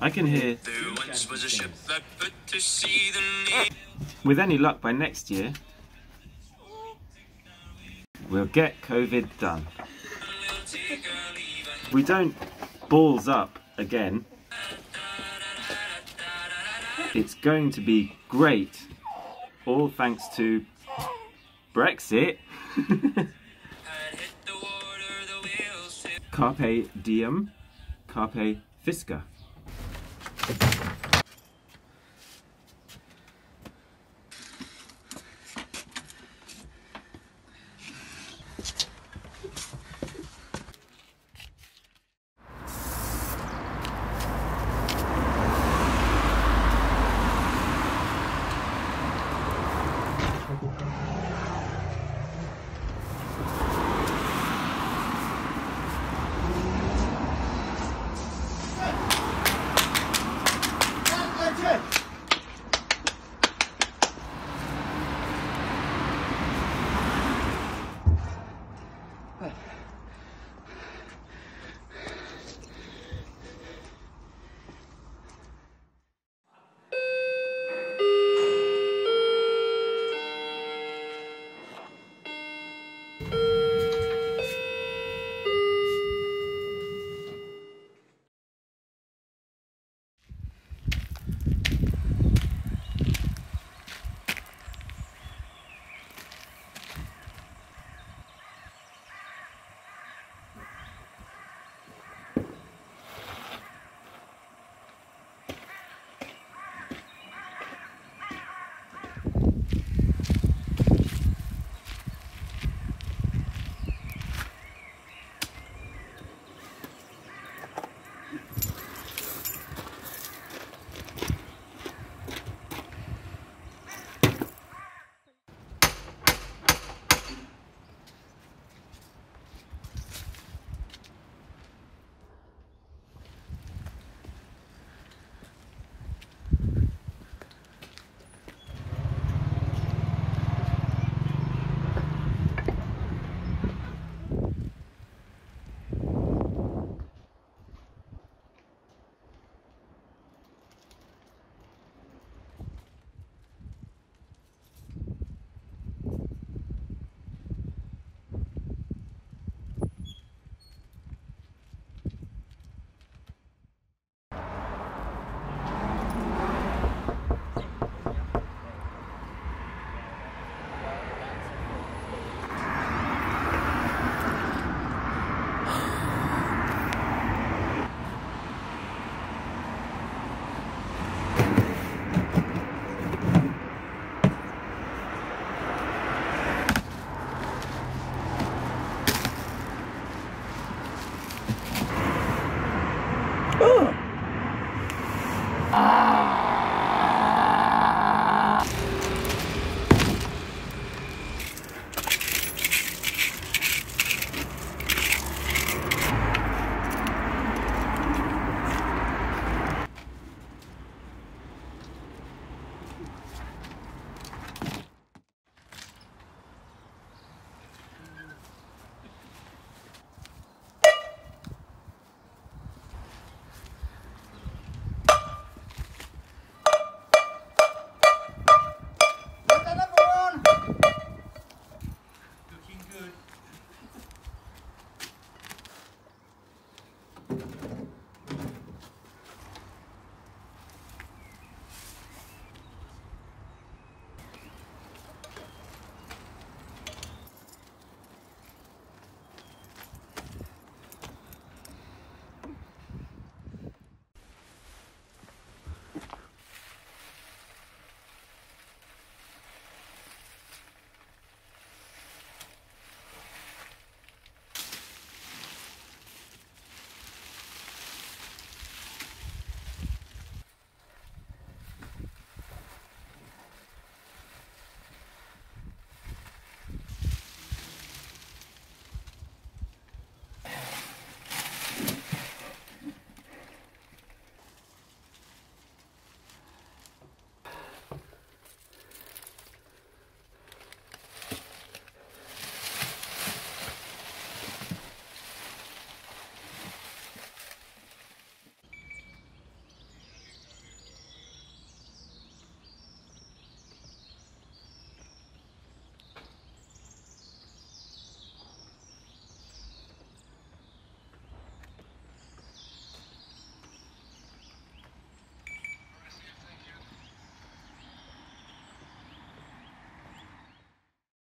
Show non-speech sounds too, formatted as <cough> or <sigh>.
I can hear. With any luck, by next year, we'll get COVID done. We don't balls up again. It's going to be great, all thanks to Brexit. <laughs> Carpe diem, carpe fisca. Looking good.